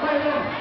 Right now.